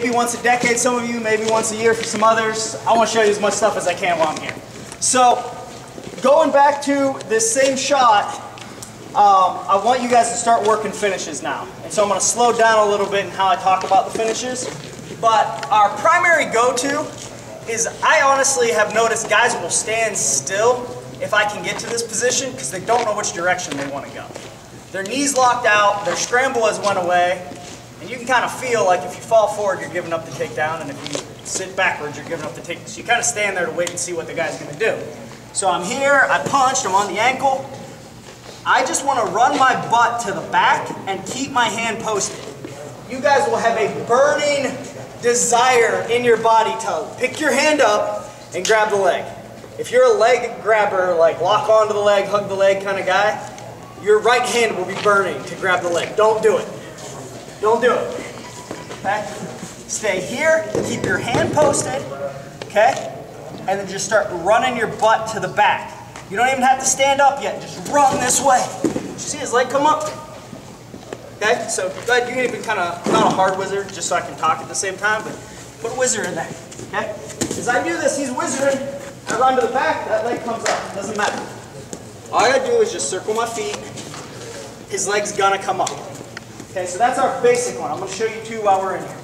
maybe once a decade, some of you, maybe once a year for some others. I want to show you as much stuff as I can while I'm here. So, going back to this same shot, um, I want you guys to start working finishes now. And so I'm going to slow down a little bit in how I talk about the finishes. But our primary go-to is I honestly have noticed guys will stand still if I can get to this position because they don't know which direction they want to go. Their knees locked out, their scramble has went away, and you can kind of feel like if you fall forward, you're giving up the takedown, and if you sit backwards, you're giving up the takedown. So you kind of stand there to wait and see what the guy's going to do. So I'm here, I punched, I'm on the ankle. I just want to run my butt to the back and keep my hand posted. You guys will have a burning desire in your body to pick your hand up and grab the leg. If you're a leg grabber, like lock onto the leg, hug the leg kind of guy, your right hand will be burning to grab the leg. Don't do it. Don't do it. Okay? Stay here, keep your hand posted, okay? And then just start running your butt to the back. You don't even have to stand up yet, just run this way. You see his leg come up? Okay, so ahead, you can even kind of, not a hard whizzer, just so I can talk at the same time, but put a whizzer in there, okay? As I do this, he's whizzering, I run to the back, that leg comes up, doesn't matter. All I gotta do is just circle my feet, his leg's gonna come up. Okay, so that's our basic one. I'm gonna show you two while we're in here.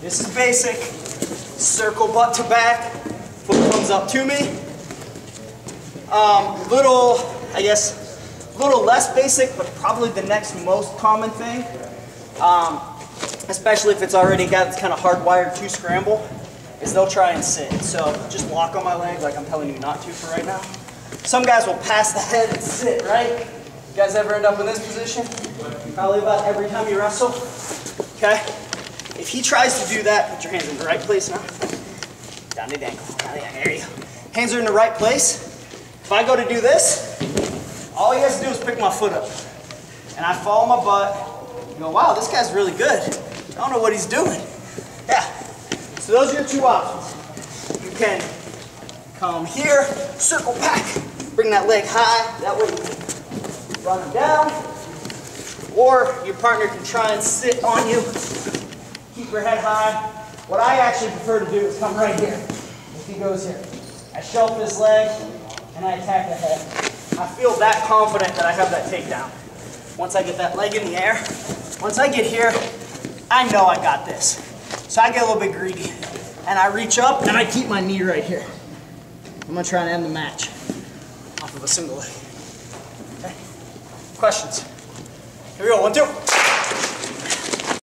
This is basic, circle butt to back, foot comes up to me. Um, little, I guess, a little less basic, but probably the next most common thing, um, especially if it's already got this kind of hardwired to scramble, is they'll try and sit. So just lock on my leg like I'm telling you not to for right now. Some guys will pass the head and sit, right? You guys ever end up in this position? Probably about every time you wrestle. Okay? If he tries to do that, put your hands in the right place now. Down the ankle. down There you go. Hands are in the right place. If I go to do this, all he has to do is pick my foot up. And I follow my butt and go, wow, this guy's really good. I don't know what he's doing. Yeah. So those are your two options. You can come here, circle back, bring that leg high. That way you can run him down. Or your partner can try and sit on you. Keep your head high. What I actually prefer to do is come right here. If he goes here. I shelf his leg and I attack the head. I feel that confident that I have that takedown. Once I get that leg in the air, once I get here, I know I got this. So I get a little bit greedy. And I reach up and I keep my knee right here. I'm gonna try and end the match off of a single leg. Okay? Questions? Here we go, one, two.